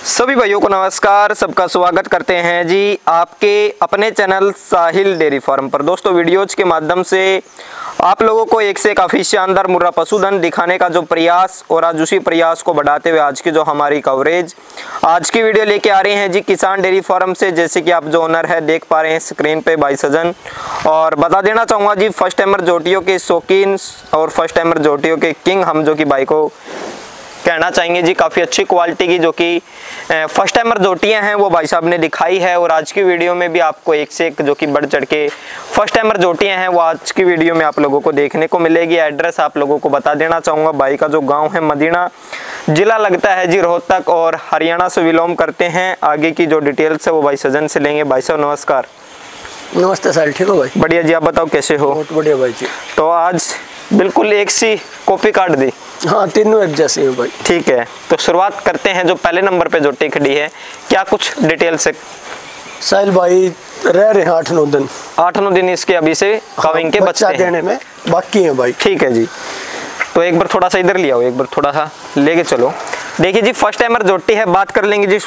सभी भाइयों को नमस्कार, सबका स्वागत करते हैं जी आपके अपने चैनल साहिल डेयरी फार्म पर। दोस्तों, वीडियोज़ के माध्यम से आप लोगों को एक से काफ़ी शानदार मुर्रा पशुधन दिखाने का जो प्रयास और आज उसी प्रयास को बढ़ाते हुए आज की जो हमारी कवरेज आज की वीडियो लेके आ रहे हैं जी किसान डेयरी फार्म से। जैसे कि आप जो ओनर है, देख पा रहे हैं स्क्रीन पे बाई सजन। और बता देना चाहूँगा जी फ़र्स्ट टाइमर जोटियों के शौकीन और फ़र्स्ट टाइमर जोटियों के किंग हम जो कि बाई को कहना चाहेंगे जी काफ़ी अच्छी क्वालिटी की जो कि फ़र्स्ट टाइमर जोटियाँ हैं वो भाई साहब ने दिखाई है और आज की वीडियो में भी आपको एक से एक जो कि बढ़ चढ़ के फ़र्स्ट टाइमर जोटियाँ हैं वो आज की वीडियो में आप लोगों को देखने को मिलेगी। एड्रेस आप लोगों को बता देना चाहूँगा। भाई का जो गाँव है मदीना जिला लगता है जी रोहतक और हरियाणा से विलोम करते हैं। आगे की जो डिटेल्स है वो भाई सजन से लेंगे। भाई साहब नमस्कार। नमस्ते सर ठीक हो भाई? बढ़िया जी आप बताओ कैसे हो? बहुत बढ़िया भाई जी। तो आज बिल्कुल एक सी कॉपी काट दी। हाँ तीनों एक जैसे हैं भाई। ठीक है तो शुरुआत करते हैं जो पहले नंबर पे जो टिकड़ी है। क्या कुछ डिटेल से साहिल भाई रह रहे हैं आठ नौ दिन। आठ नौ दिन इसके अभी से हाँ, के बच्चा बच्चे देने में बाकी है भाई। ठीक है जी। तो एक बार थोड़ा सा इधर लिया हो एक बार थोड़ा सा लेके चलो। देखिए जी फ़र्स्ट टाइमर जोटी है बात कर लेंगे जी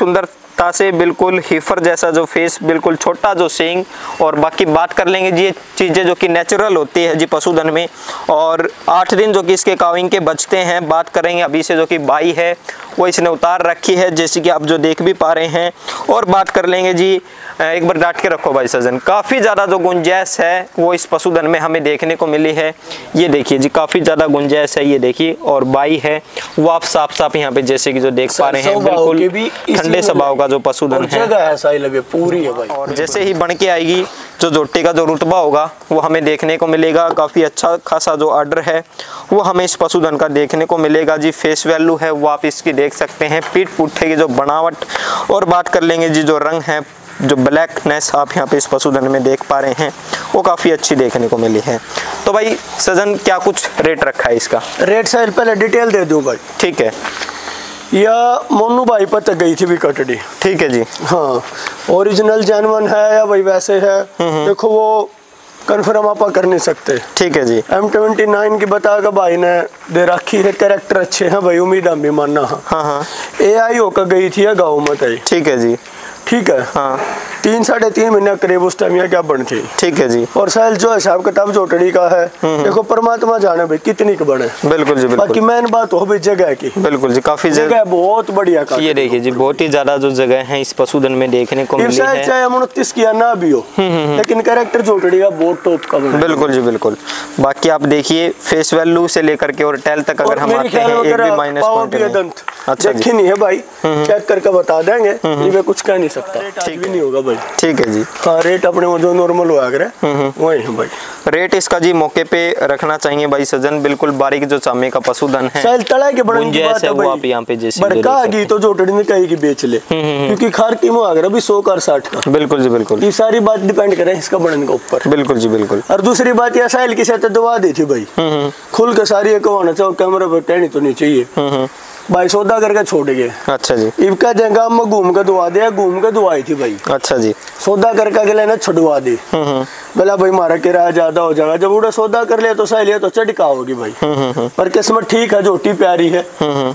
सुंदरता से बिल्कुल हिफर जैसा जो फेस बिल्कुल छोटा जो सिंग और बाकी बात कर लेंगे जी ये चीज़ें जो कि नेचुरल होती है जी पशुधन में। और आठ दिन जो कि इसके काविंग के बचते हैं बात करेंगे अभी से जो कि बाई है वो इसने उतार रखी है जैसे कि आप जो देख भी पा रहे हैं। और बात कर लेंगे जी एक बार डांट के रखो भाई सजन काफ़ी ज़्यादा जो गुंजाइश है वो इस पशुधन में हमें देखने को मिली है। ये देखिए जी काफ़ी ज़्यादा गुंजाइश है ये देखिए और बाई है। वो आप साफ़ साफ़ यहाँ पे जैसे कि जो देख पा रहे हैं बिल्कुल ठंडे स्वभाव का जो पशुधन है। जगह है साहिल अभी पूरी है भाई। और जैसे ही बन के आएगी जो जोटी का जो रुतबा होगा वो हमें देखने को मिलेगा। काफ़ी अच्छा खासा जो ऑर्डर है वो हमें इस पशुधन का देखने को मिलेगा। जी फेस वैल्यू है वो आप इसकी देख सकते हैं। पीठ पुट्ठे की जो बनावट और बात कर लेंगे जी जो रंग है जो ब्लैकनेस आप यहाँ पे इस पशुधन में देख पा रहे हैं वो काफ़ी अच्छी देखने को मिली है। तो भाई सजन क्या कुछ रेट रखा है इसका? रेट साहिल पहले डिटेल दे दूँ भाई। ठीक है। या मोनू भाई पर तक गई थी भी कटड़ी। ठीक है जी। हाँ ओरिजिनल जैनवन है या भाई वैसे है देखो वो कन्फर्म आप कर नहीं सकते। ठीक है जी। एम ट्वेंटी नाइन की बता के भाई ने दे रखी है कैरेक्टर अच्छे हैं भाई उम्मीद हम भी मानना। हाँ हाँ। ए आई होकर गई थी या गाँव में तई ठीक है जी। ठीक है। हाँ। तीन साढ़े तीन महीने करीब उस टाइम यह क्या बन थी। ठीक है जी। और साहिल जो हिसाब किताब जोटड़ी का है देखो परमात्मा जाने भाई कितनी के बने। बिल्कुल जी बाकी मेन बात हो भाई जगह की। बिल्कुल जी काफ़ी जगह बहुत बढ़िया ये देखिए जी बहुत ही ज़्यादा जो जगह है इस पशुधन में देखने को मिली है। चाहे हम उनतीस किया ना भी हो लेकिन कैरेक्टर जोटड़ी का बहुत टॉप का बिल्कुल जी बिल्कुल। बाकी आप देखिए फेस वैल्यू से लेकर के और टेल तक अगर हम आते हैं एक भी माइनस पॉइंट नहीं। अच्छा नहीं है भाई चेक करके बता देंगे ये मैं कुछ कह नहीं सकता। ठीक भी नहीं होगा भाई। ठीक है जी। हाँ रेट अपने वो जो नॉर्मल हुआ करे वही है भाई। रेट इसका जी मौके पे रखना चाहिए भाई सजन बिल्कुल बारीक जो चामे का पशुधन है। साहिल तड़ा के बड़न की बात है भाई। आप यहाँ पे जैसे बड़का देख गी तो जोटड़ी ने कही की बेच ले। क्योंकि खार की मुँह अगर अभी सौ कर साठ का। बिल्कुल जी बिल्कुल। ये सारी बात डिपेंड करे इसका बढ़ने के ऊपर। बिल्कुल जी बिल्कुल। और दूसरी बात यह साहिल की साथ दवा दी थी भाई। खुल के सारी एक होना चाहो कैमरा पर कहनी तो नहीं चाहिए। भाई सौदा करके छोड़ गए अच्छा जी। इबका जगह में घूम के दुआ दिया घूम के दुआई थी भाई। अच्छा जी। सौदा करके अगले ने छुड़वा दी। बोला भाई मारा किराया ज़्यादा हो जाएगा। जब उड़ा सौदा कर लिया तो सही लिया तो चटका होगी भाई। पर किस्मत ठीक है झोटी प्यारी है।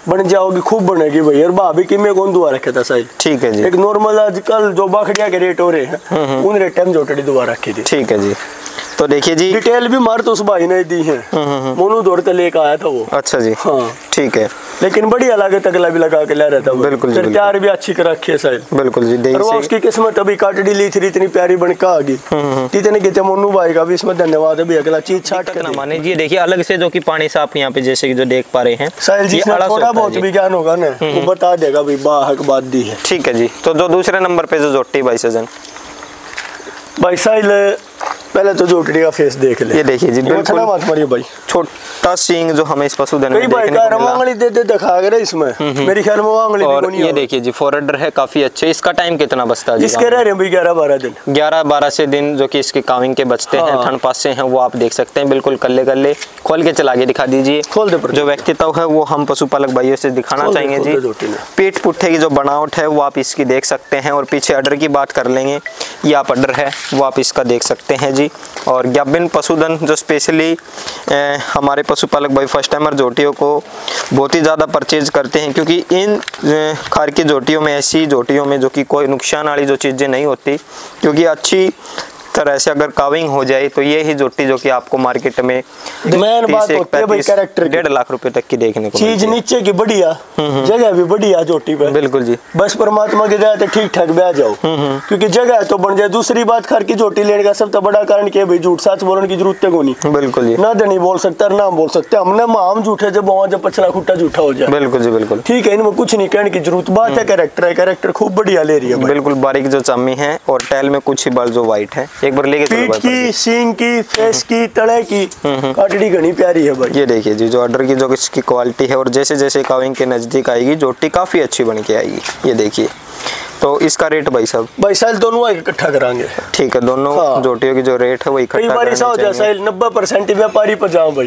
बन जाओगी खूब बनेगी भाई। और भाभी की मैं कौन दुआ रखे था सही ठीक है जी। एक नॉर्मल आजकल जो बाखड़िया के रेट हो रहे हैं उन रेट टाइम जोटड़ी दुआ रखी थी। ठीक है जी। तो देखिए जी। डिटेल भी मार तो उस भाई ने दी है। मोनू दौड़ के लेके आया था वो। अच्छा जी। हाँ। ठीक है। लेकिन बढ़िया लगे तगला भी लगा के ले रहा था वो। बिल्कुल जी। तैयार भी अच्छी कर रखी है साहिल। बिल्कुल जी और वो देही से उसकी किस्मत अभी काटड़ी ली थी इतनी प्यारी बन के आ गई। कितने कितने मोनू भाई का भी इसमें धन्यवाद अभी अगला चीज़ छाट कर माने। जी देखिए अलग से जो कि पानी साफ़ यहाँ पे जैसे जो देख पा रहे हैं साहिल जी थोड़ा बहुत। भी ज्ञान होगा ना वो बता देगा भाई बाहक बात दी है। ठीक है जी तो जो दूसरे नंबर पे जो जोटी भाई सजन। भाई साहिल पहले तो जोटड़ी का फेस देख ले। ये देखिए जी, बिल्कुल। मत मारिए भाई। छोटा सींग जो हमें इस पशुधन में देखने को मिला। रवांगली दे दे दिखा करे इसमें। मेरी ख्याल में आंगली और ये देखिए जी फोरेडर है काफ़ी अच्छे इसका टाइम कितना बचता है इसके रह रहे हैं भाई ग्यारह बारह दिन। ग्यारह बारह से दिन जो कि इसके काविंग के बचते हैं हाँ। थन पास से हैं वो आप देख सकते हैं। बिल्कुल कल्ले कल्ले खोल के चला के दिखा दीजिए। खोल दे जो व्यक्तित्व है वो हम पशुपालक भाइयों से दिखाना चाहेंगे जी। पीठ पुट्ठे की जो बनावट है वो आप इसकी देख सकते हैं। और पीछे अडर की बात कर लेंगे। ये आप अडर है वो आप इसका देख सकते हैं जी। और ज्ञापिन पशुधन, जो स्पेशली हमारे पशुपालक भाई फ़र्स्ट टाइमर जोटियों को बहुत ही ज़्यादा परचेज करते हैं, क्योंकि इन खार की जोटियों में, ऐसी जोटियों में जो कि कोई नुकसान वाली जो चीज़ें नहीं होती, क्योंकि अच्छी तरह से अगर काविंग हो जाए तो ये ही जोटी जो कि आपको मार्केट में मेन बात डेढ़ लाख रुपए तक की देखने को चीज़ नीचे की बढ़िया जगह भी बढ़िया जोटी पे। बिल्कुल जी। बस परमात्मा की दया तो ठीक ठाक ब्याह जाओ। क्योंकि जगह तो बन जाए दूसरी बात खर की जोटी लेने का सबसे बड़ा कारण क्या भाई? झूठ सच बोलने की ज़रूरत है कोनी। बिल्कुल जी। ना नहीं बोल सकता ना बोल सकते। हमने माम झूठे जब वहाँ जब पछला खुट्टा झूठा हो जाए। बिल्कुल जी बिल्कुल। ठीक है इनमें कुछ नहीं कहने की ज़रूरत। बात है कैरेक्टर है कैरेक्टर खूब बढ़िया ले रही है बिल्कुल बारीक जो चम्मी है और टैल में कुछ ही बाल जो व्हाइट है एक बार लेके पीठ की सींग की फेस की तले की काटड़ी घनी प्यारी है भाई। ये देखिए जी जो ऑर्डर की जो इसकी क्वालिटी है और जैसे जैसे काविंग के नज़दीक आएगी जोटी काफ़ी अच्छी बन के आएगी। ये देखिए। तो इसका रेट भाई साहब? भाई साल दोनों इकट्ठा करांगे। ठीक है दोनों हाँ। जोटियों की जो रेट है वो इकट्ठा नब्बे परसेंट व्यापारी पर जाओ भाई।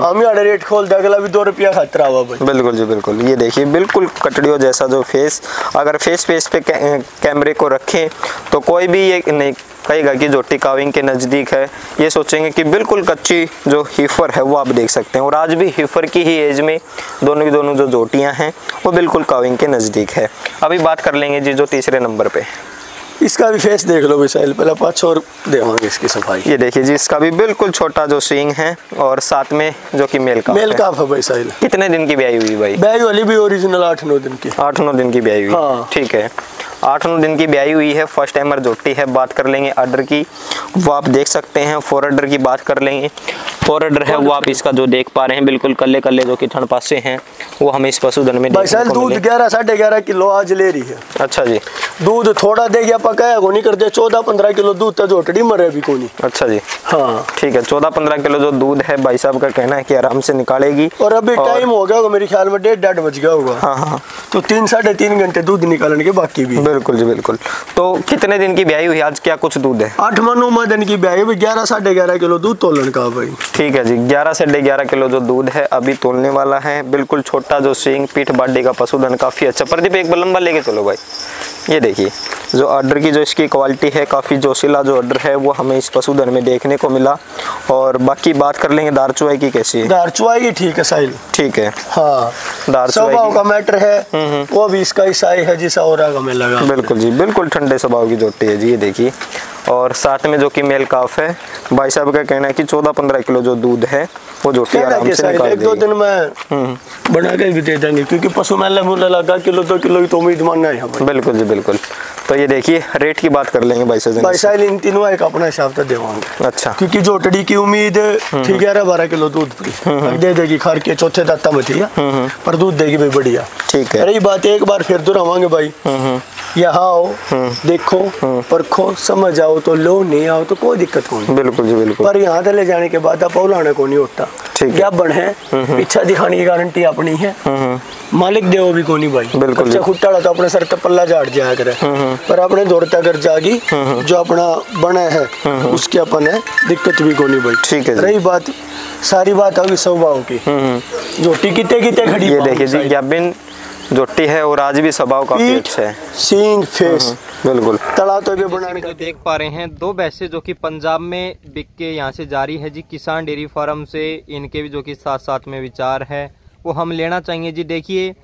हम रेट खोल दे अगला भी दो रुपया खातर आवा भाई। बिल्कुल जी बिल्कुल। ये देखिए बिल्कुल कटड़ियों जैसा जो फेस अगर फेस फेस पे कैमरे को रखें तो कोई भी ये नहीं कहेगा कि जोटी काविंग के नज़दीक है ये सोचेंगे कि बिल्कुल कच्ची जो हिफर है वो आप देख सकते हैं। और आज भी हिफर की ही एज में दोनों की दोनों जो जोटियाँ हैं वो बिल्कुल काविंग के नज़दीक है। अभी बात कर लेंगे जी जो तीसरे नंबर पे। इसका भी फेस देख लो भाई साहिल पहले पाँच और देवांगे इसकी सफ़ाई। ये देखिए जी इसका भी बिल्कुल छोटा जो स्विंग है और साथ में जो कि मेल का मेल काफ है भाई साहिल कितने दिन की ब्याई हुई भाई? बैग वाली भी ओरिजिनल आठ नौ दिन की। आठ नौ दिन की ब्याई हुई। हाँ। ठीक है। आठ नौ दिन की ब्याई हुई है फ़र्स्ट टाइमर जोटी है बात कर लेंगे ऑर्डर की। वो आप देख सकते हैं फोर ऑर्डर की बात कर लेंगे। फोर ऑर्डर है वो आप इसका जो देख पा रहे हैं बिल्कुल कल्ले कल्ले जो कि ठंड पासे हैं वो हमें इस पशुधन में को दूध ग्यारह साढ़े ग्यारह किलो आज ले रही है। अच्छा जी। दूध थोड़ा दे गया पकाया को नहीं करते चौदह पंद्रह किलो दूध तो झोटड़ी मरे भी कोनी। अच्छा जी। हाँ। ठीक है चौदह पंद्रह किलो जो दूध है भाई साहब का कहना है कि आराम से निकालेगी। और अभी टाइम हो गया मेरे ख्याल में डेढ़ डेढ़ बज गया होगा। हाँ हाँ। तो तीन साढ़े तीन घंटे दूध निकालने के बाकी भी बिल्कुल जी बिल्कुल। तो कितने दिन की ब्याई हुई? आज क्या कुछ दूध है? आठ नौ दिन की ब्याई हुई। ग्यारह साढ़े ग्यारह किलो दूध तोलन का भाई। ठीक है जी। ग्यारह साढ़े ग्यारह किलो जो दूध है अभी तोलने वाला है। बिल्कुल छोटा जो सिंग पीठ बाडी का पशुधन काफ़ी अच्छा। प्रदीप एक लंबा लेके चलो भाई। ये देखिए जो ऑर्डर की जो इसकी क्वालिटी है काफ़ी जोशीला जो ऑर्डर है वो हमें इस पशुधन में देखने को मिला। और बाकी बात कर लेंगे दार चुवाई की कैसी है। दार चुआई ठीक है साहिल। ठीक है। हाँ। स्वभाव का। मैटर है। वो भी इसका ईसाई है जिसा और हमें लगा बिल्कुल जी बिल्कुल ठंडे स्वभाव की जोटी है जी ये देखिए। और साथ में जो कि मेल काफ है भाई साहब का कहना है कि चौदह पंद्रह किलो जो दूध है वो जो आराम से निकाल एक दो दिन में बना के भी दे देंगे क्योंकि पशु मेला मुला लगा किलो दो किलो की तो उम्मीद मानना है बिल्कुल जी बिल्कुल। तो ये देखिए रेट की बात कर लेंगे भाई साहब। भाई साहब इन तीनों एक अपना हिसाब से देवांगे अच्छा। क्योंकि जोटड़ी की उम्मीद थी ग्यारह बारह किलो दूध की दे देगी खार के चौथे दाता थी पर दूध देगी भाई बढ़िया। ठीक है। रही बात एक बार फिर दोहरावांगे भाई। यहाँ आओ देखो परखो समझ आओ तो लो नहीं आओ तो कोई दिक्कत नहीं बिल्कुल जी बिल्कुल। पर यहाँ से ले जाने के बाद आप लाने को नहीं उठता ठीक है। क्या बन है? इच्छा दिखाने की गारंटी अपनी है। मालिक देव भी कोनी भाई। बिल्कुल कच्चा खुट्टा तो अपने सर पे पल्ला झाड़ जाया करे। पर अपने दौड़ता कर जागी जो अपना बना है उसके अपन है दिक्कत भी कोनी भाई। ठीक है रही बात सारी बात होगी स्वभाव की। जोटी कितने कितने खड़ी ये देखिए जी। ग्याबिन जोटी है और आज भी स्वभाव काफ़ी अच्छा है। सींग फेस। बिल्कुल। तला तो भी बनाने का देख पा रहे हैं दो भैंसे जो कि पंजाब में बिक के यहाँ से जारी है जी किसान डेयरी फार्म से इनके भी जो कि साथ साथ में विचार है वो हम लेना चाहेंगे जी। देखिए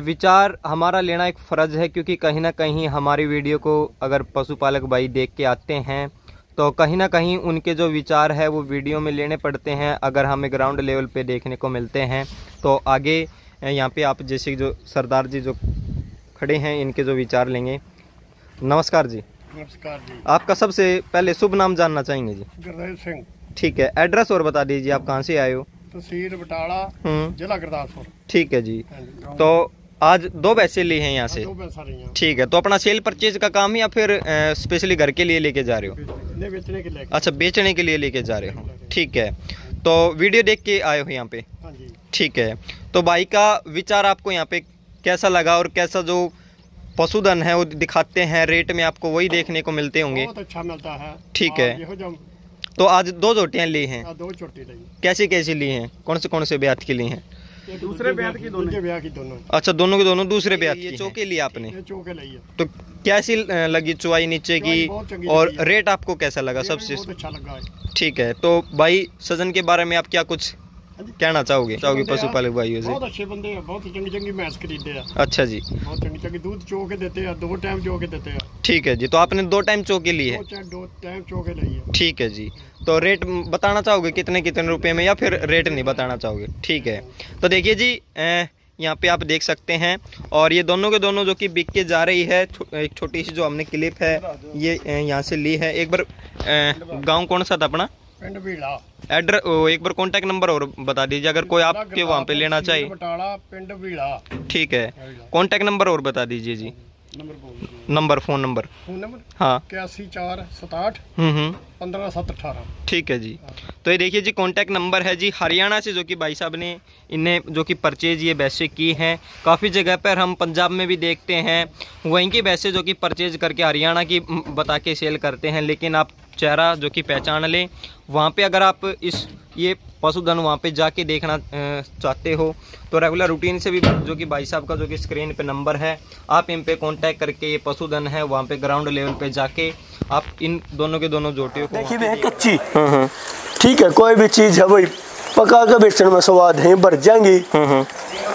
विचार हमारा लेना एक फ़र्ज़ है क्योंकि कहीं ना कहीं हमारी वीडियो को अगर पशुपालक भाई देख के आते हैं तो कहीं ना कहीं उनके जो विचार है वो वीडियो में लेने पड़ते हैं अगर हमें ग्राउंड लेवल पे देखने को मिलते हैं। तो आगे यहाँ पे आप जैसे जो सरदार जी जो खड़े हैं इनके जो विचार लेंगे। नमस्कार जी। नमस्कार जी। आपका सबसे पहले शुभ नाम जानना चाहेंगे जी? गुरदेव सिंह। ठीक है एड्रेस और बता दीजिए आप कहाँ से आए हो? तहसील बटाला हम्म। जिला गुरदासपुर। ठीक है जी। हाँ तो आज दो पैसे लिए हैं यहाँ से। रही ठीक है तो अपना सेल परचेज का काम या फिर स्पेशली घर के लिए लेके जा रहे हो? बेचने के लिए। अच्छा बेचने के लिए लेके जा रहे हो। ठीक है तो वीडियो देख के आए हो यहाँ पे? हाँ ठीक है तो भाई का विचार आपको यहाँ पे कैसा लगा और कैसा जो पशुधन है वो दिखाते हैं रेट में आपको वही देखने को मिलते होंगे। बहुत अच्छा मिलता है। ठीक है। तो आज दो जोटियाँ ली हैं। दो छोटी रही कैसी कैसी ली हैं? कौन से कौन से ब्यात की ली हैं? दूसरे ब्याह की दोनों। ब्याह की दोनों। अच्छा दोनों के दोनों दूसरे ब्याह की चौके लिए आपने। चौके है। तो कैसी लगी चुवाई नीचे की? और रेट आपको कैसा लगा सबसे अच्छा लगा ठीक है तो भाई सजन के बारे में आप क्या कुछ कहना चाहोगे? चाहोगे पशुपालक हैं, भाइयों से? बहुत अच्छे बंदे हैं बहुत चंगी चंगी भैंस खरीदे हैं। अच्छा जी। बहुत चंगी चंगी दूध चो के देते हैं दो टाइम चो के देते हैं। ठीक है जी तो आपने दो टाइम चौके लिए है? दो दो टाइम चो के है। ठीक है जी तो रेट बताना चाहोगे कितने कितने रुपए में या फिर रेट नहीं बताना चाहोगे? ठीक है तो देखिए जी यहाँ पे आप देख सकते हैं और ये दोनों के दोनों जो कि बिक के जा रही है एक छोटी सी जो हमने क्लिप है ये यहाँ से ली है। एक बार गाँव कौन सा था अपना? पिंड भीड़ा एड्रेस एक बार कॉन्टैक्ट नंबर और बता दीजिए अगर कोई आपके वहाँ पे लेना चाहिए बटाला पिंड भीड़ा ठीक है कॉन्टैक्ट नंबर और बता दीजिए जी number phone number phone number हाँ इक्यासी चार सताहठ हम्म हम्म पंद्रह सात अठारह ठीक है जी तो ये देखिए जी कॉन्टैक्ट नंबर है जी हरियाणा से जो कि भाई साहब ने इन्हें जो कि परचेज ये भैंसें की हैं काफ़ी जगह पर हम पंजाब में भी देखते हैं वहीं की भैंसें जो कि परचेज करके हरियाणा की बता के सेल करते हैं लेकिन आप चेहरा जो कि पहचान लें। वहाँ पे अगर आप इस ये पशुधन वहाँ पे जाके देखना चाहते हो तो रेगुलर रूटीन से भी जो कि भाई साहब का जो कि स्क्रीन पे नंबर है आप इन पे कांटेक्ट करके ये पशुधन है वहाँ पे ग्राउंड लेवल पे जाके आप इन दोनों के दोनों जोटियों को देखिए वहाँ कच्ची हम्म ठीक है कोई भी चीज़ है भाई पका के बेचने में स्वाद है भर जाएँगी। हम्म।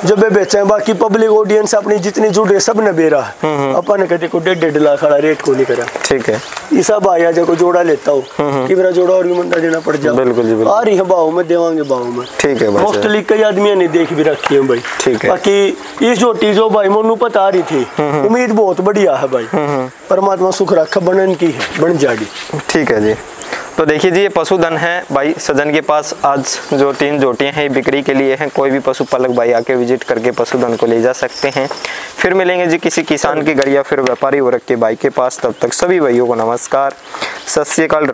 जब बेचे बाकी पब्लिक ऑडियंस अपनी जितनी जुड़े सबने बेरा है। अपन ने कहते को डेढ़ डेढ़ लाख वाला रेट को नहीं करा? ठीक है। आया जो को जोड़ा लेता हो। कि मेरा जोड़ा और भी मंदा देना पड़ जाए बिल्कुल जी, आ रही है भाव में देवांगे भाव में। ठीक है भाई मोस्टली कई आदमी ने देख भी रखी है भाई। ठीक है। बाकी इस जोटी जो भाई मोनू पता आ रही थी उम्मीद बहुत बढ़िया है भाई। परमात्मा सुख रखा बनन की है बन जाएगी ठीक है जी। तो देखिए जी, ये पशुधन है। भाई सजन के पास आज जो तीन जोटियाँ हैं बिक्री के लिए हैं। कोई भी पशुपालक भाई आके विज़िट करके पशुधन को ले जा सकते हैं। फिर मिलेंगे जी किसी किसान के घर या फिर व्यापारी वर्ग के भाई के पास। तब तक सभी भाइयों को नमस्कार। सत श्री अकाल।